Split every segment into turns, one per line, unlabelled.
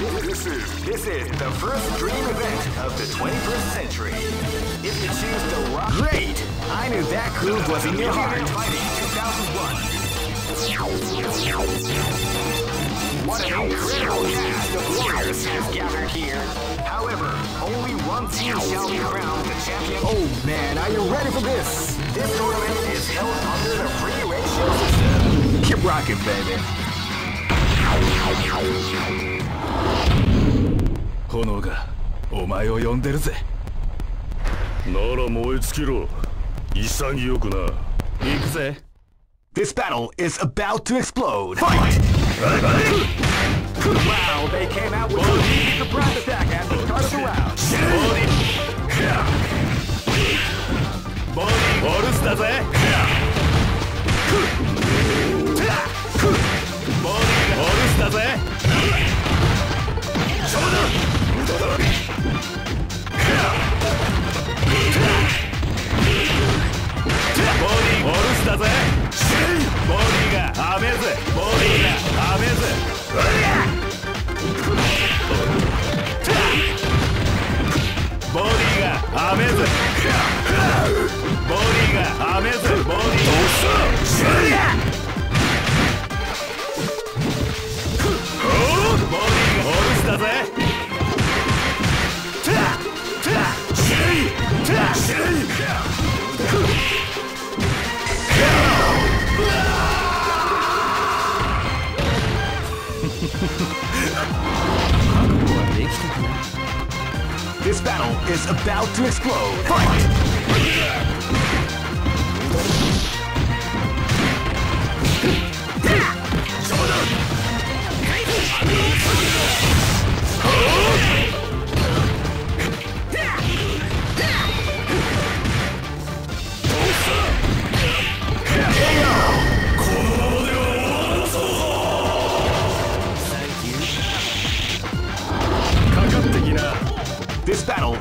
This is this is the first dream event of the 21st century. If you choose the rock,
Great! I knew that groove was in your heart.
Fighting 2001. What an incredible cast of warriors has gathered here. However, only one team shall be crowned the champion.
Oh man, are you ready for this?
This tournament is held under the free ratio system.
Keep rocking, baby.
炎がお前を呼んでるぜなら燃え尽きろ潔くな行くぜ
This battle is about to explode.
Wow, they came out with a surprise attack at the start of the round.
ボディボルスだぜボルスだぜだ。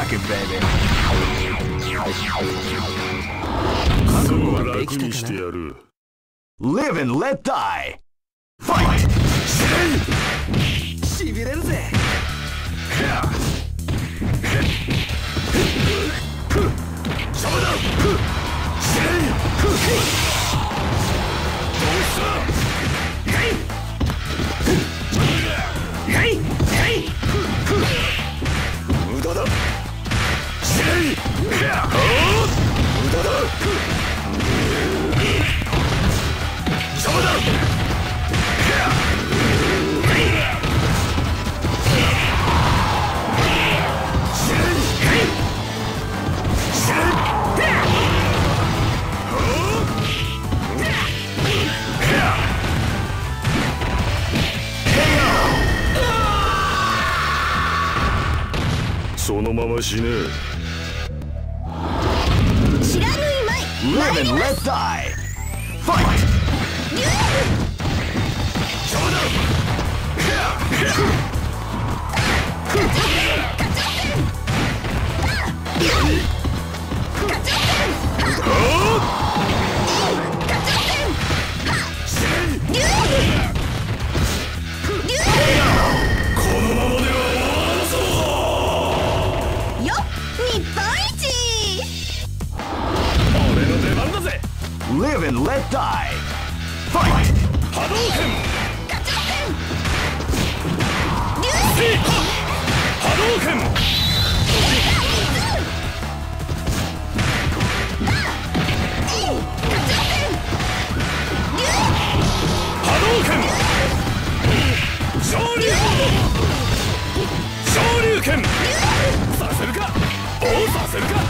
rocket, baby.
そうは楽にしてやる。
Live and let die! Fight! しびれるぜ
Shut up! そのまま死ね。
Live and let die! Fight!
Shoulder!
Live and let die! Fight!
Hadouken! Seek! Hadouken! Hadouken! Shoryuken! Shoryuken! させるかおうさせるか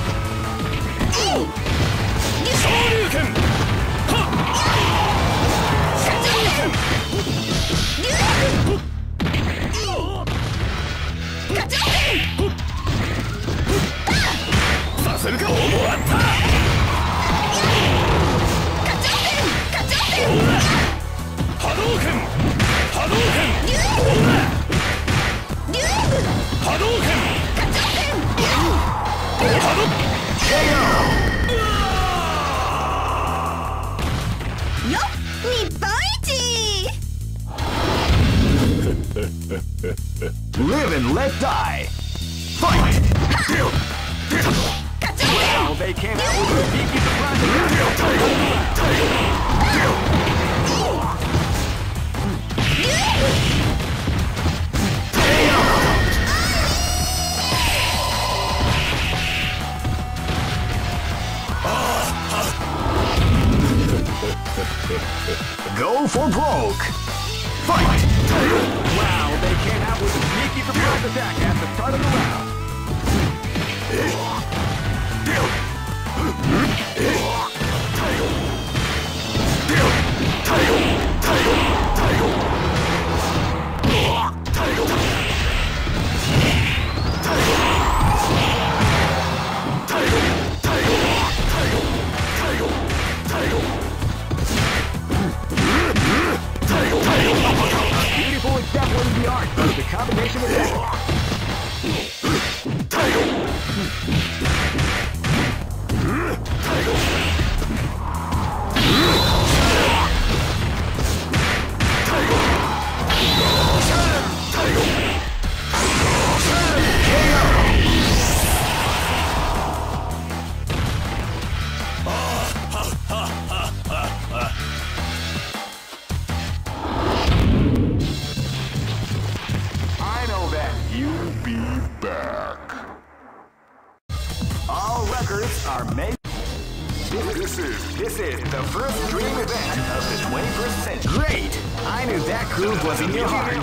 dream event of the 21st century. Great! I knew that groove was in your heart.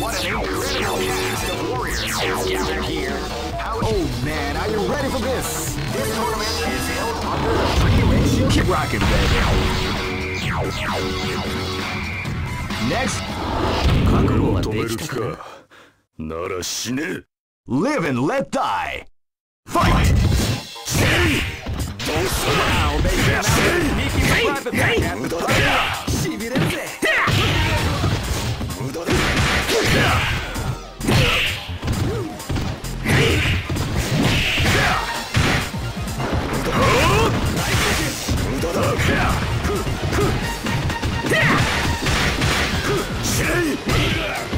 What an incredible cast of warriors gathered here.
Oh man, are you ready for this?
This tournament is held under the free
Keep rocking, baby. Next.
覚悟はできたかなら死ね
Live and let die! Fight! Yeah!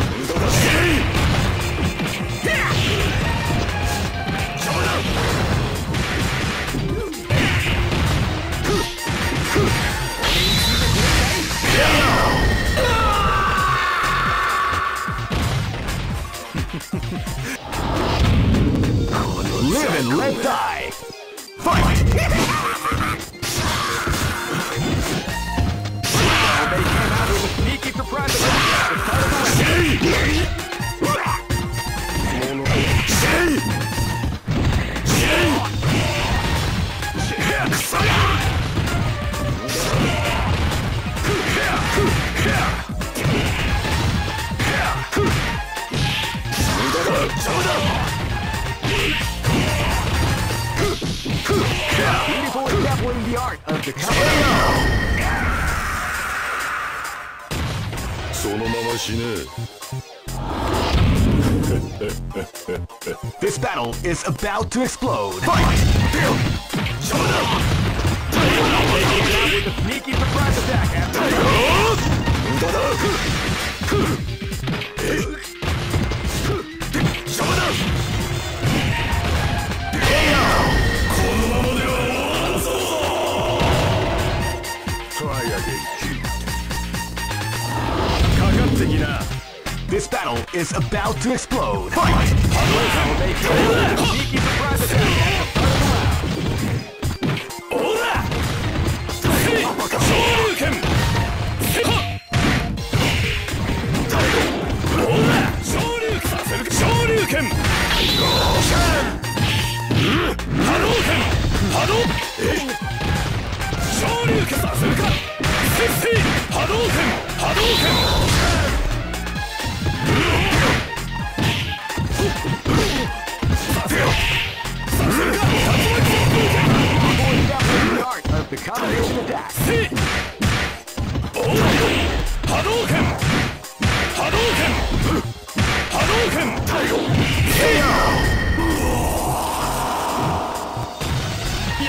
to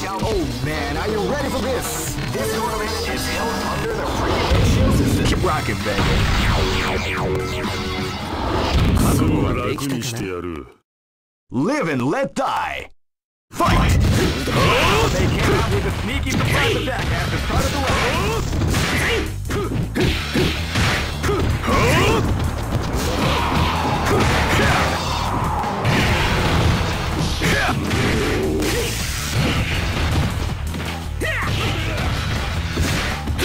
shall...
Oh, man, are you ready for this?
This tournament is held under the regulations of...
Keep rocking, baby. Live and let die. Fight!
They came out with a sneaky surprise attack at the start of the.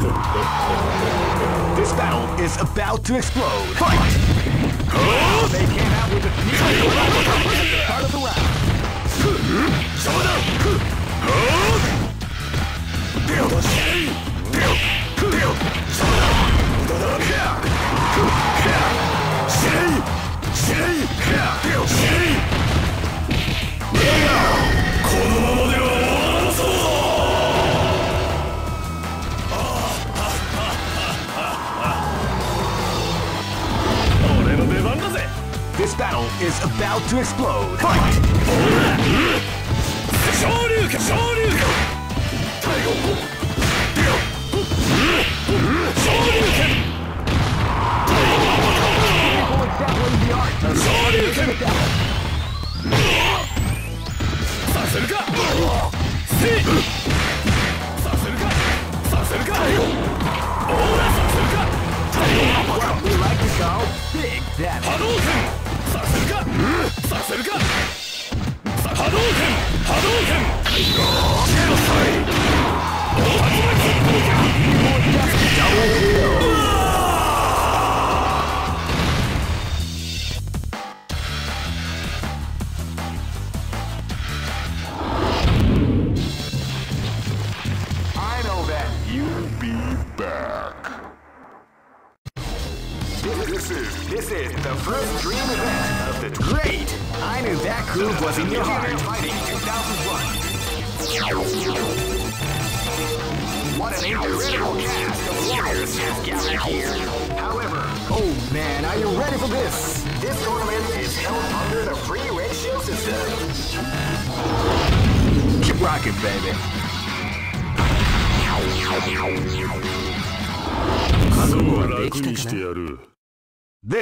This battle is about to explode. Fight!
Oh, they came out with a few part of the round.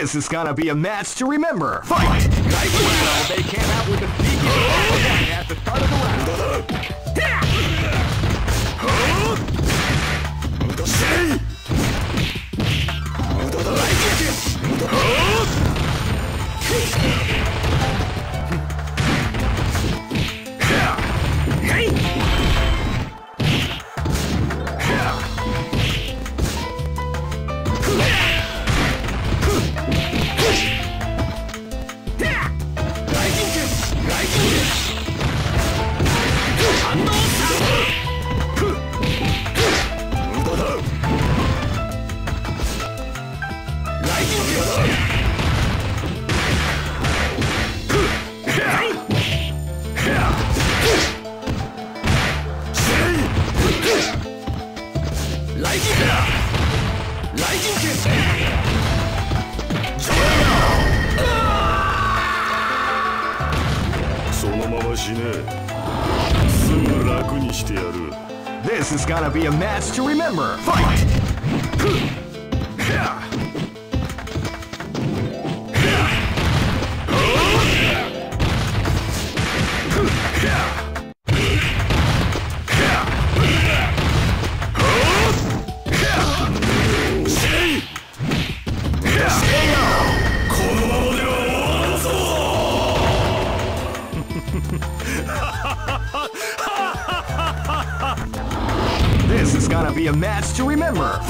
This is gonna be a match to remember. Fight!
Nice they came out with a at the start of the round.
to remember. 我们。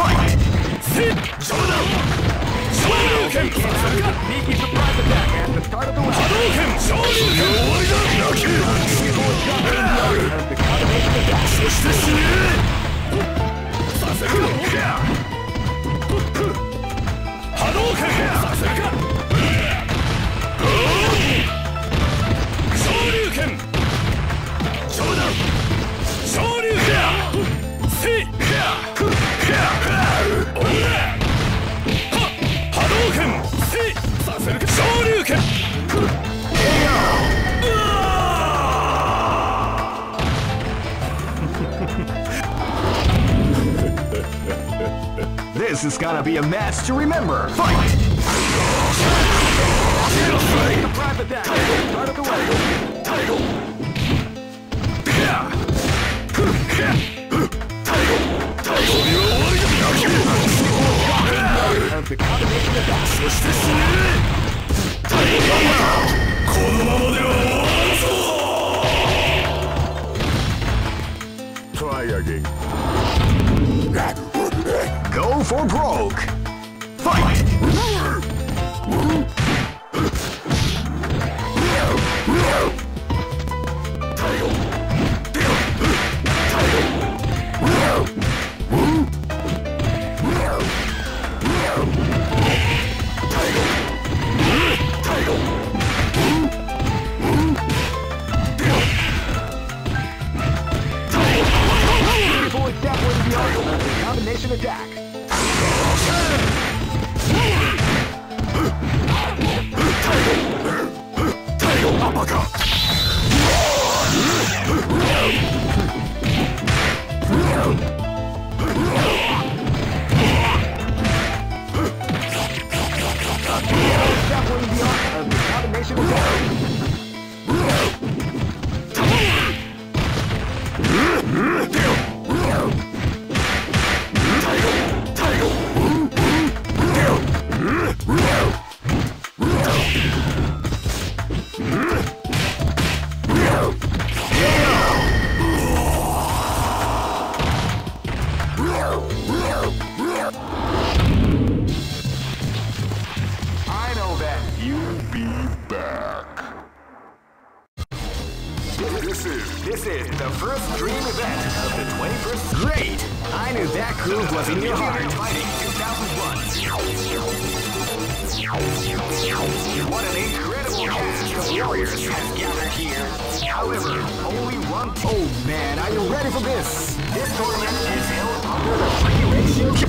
to remember.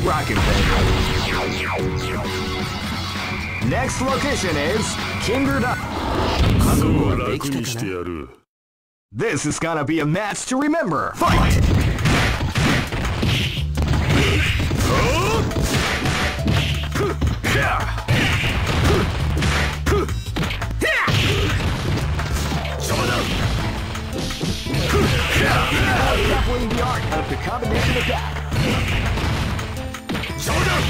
rocking, baby. Next location is
Kingerdom.
This is gonna be a match to remember. Fight!
The art of the combination attack.
Shoulder!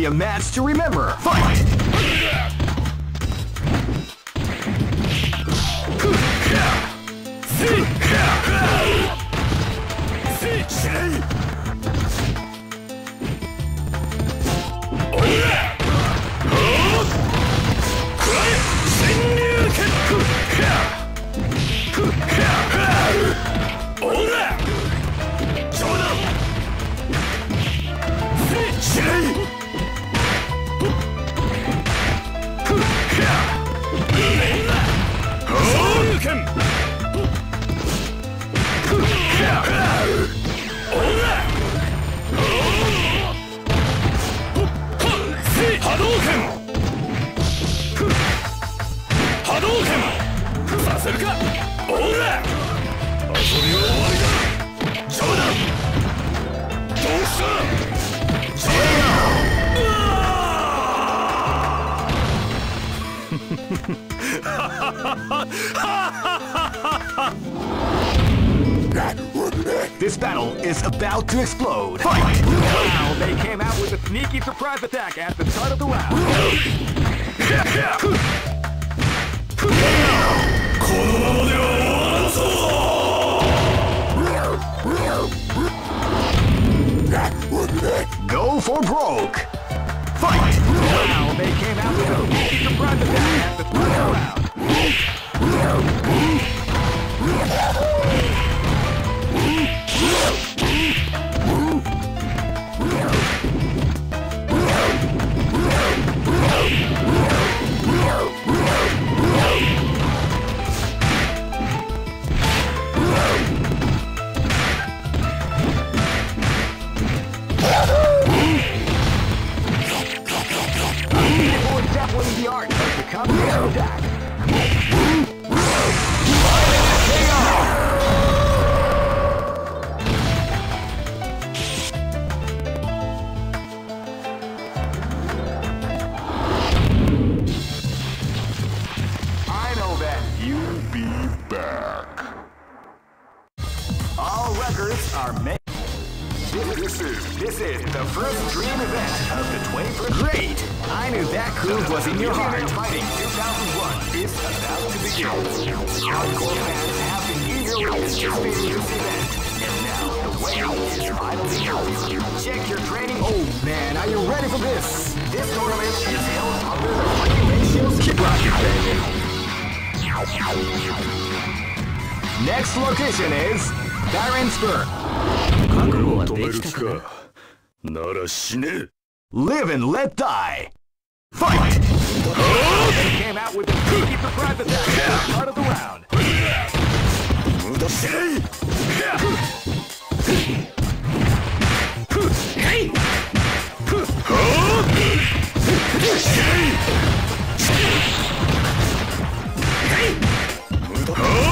be a match to
Abyss.
This
tournament is held under the Mighty Keep rocking, baby. Next location is
Darren Spur.
Live and let die! Fight! Came out with part of the round.
無駄
だ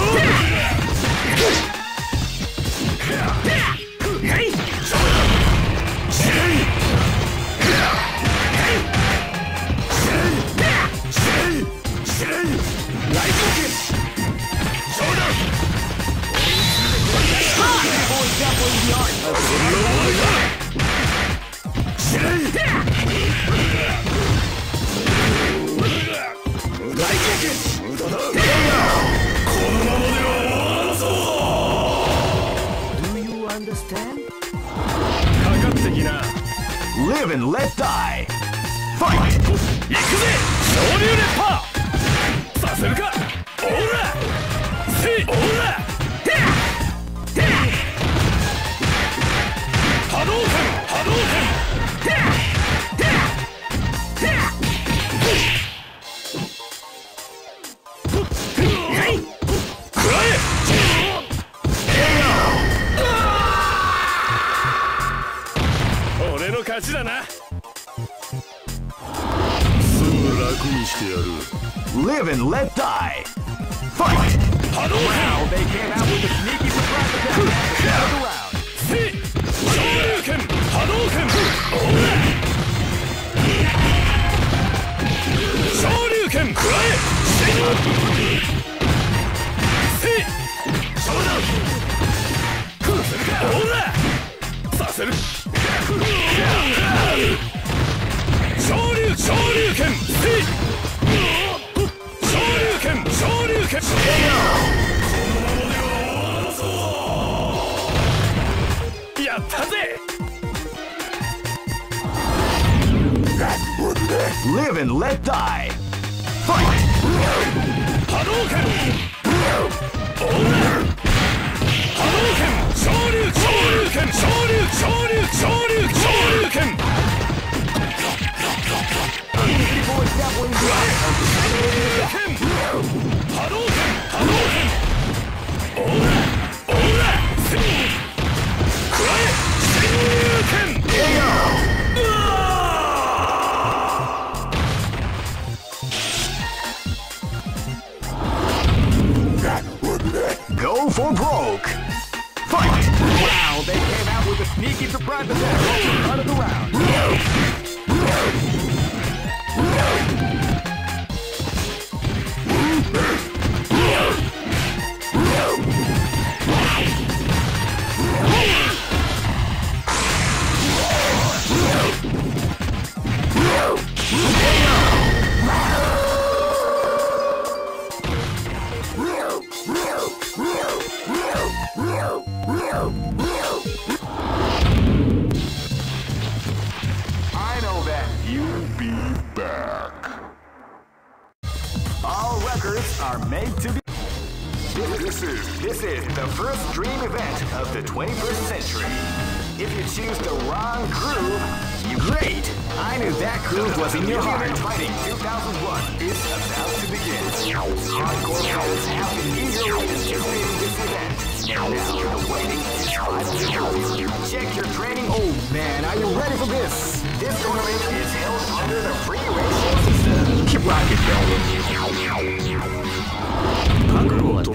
and let die. Fight!
行くぜ昇竜連覇せる。昇竜昇竜拳。昇竜拳昇竜拳。やったぜ。
Live and let die! Fight!
波動拳。
Go for broke! with a sneaky surprise attack out of the round.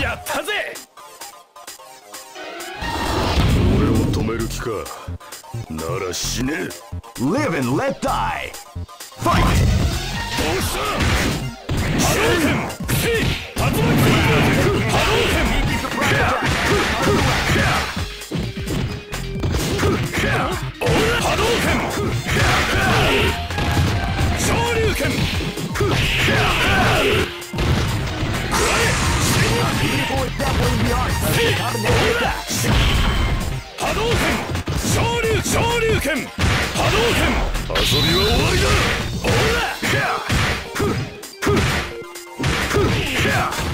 やったぜ俺を止める気かなら死ね
Live and let die! Fight!
剣波動拳遊びは終わりだオラ Yeah! huh, huh, yeah.